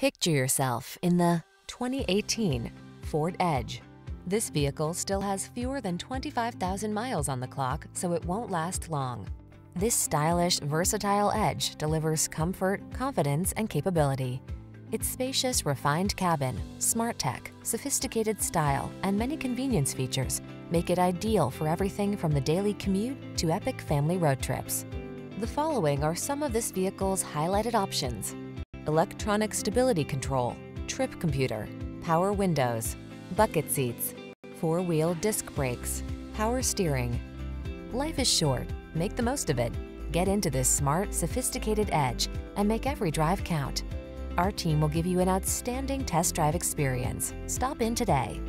Picture yourself in the 2018 Ford Edge. This vehicle still has fewer than 25,000 miles on the clock, so it won't last long. This stylish, versatile Edge delivers comfort, confidence, and capability. Its spacious, refined cabin, smart tech, sophisticated style, and many convenience features make it ideal for everything from the daily commute to epic family road trips. The following are some of this vehicle's highlighted options. Electronic stability control, trip computer, power windows, bucket seats, four-wheel disc brakes, power steering. Life is short, make the most of it. Get into this smart, sophisticated Edge and make every drive count. Our team will give you an outstanding test drive experience. Stop in today.